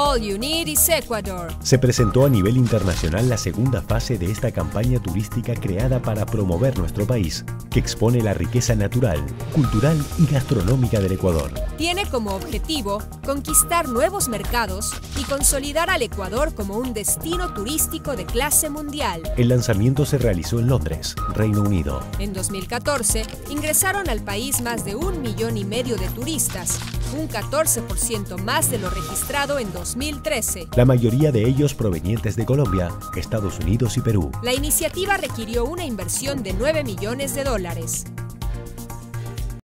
All You Need is Ecuador. Se presentó a nivel internacional la segunda fase de esta campaña turística creada para promover nuestro país, que expone la riqueza natural, cultural y gastronómica del Ecuador. Tiene como objetivo conquistar nuevos mercados y consolidar al Ecuador como un destino turístico de clase mundial. El lanzamiento se realizó en Londres, Reino Unido. En 2014 ingresaron al país más de un millón y medio de turistas, un 14% más de lo registrado en 2013. La mayoría de ellos provenientes de Colombia, Estados Unidos y Perú. La iniciativa requirió una inversión de 9 millones de dólares.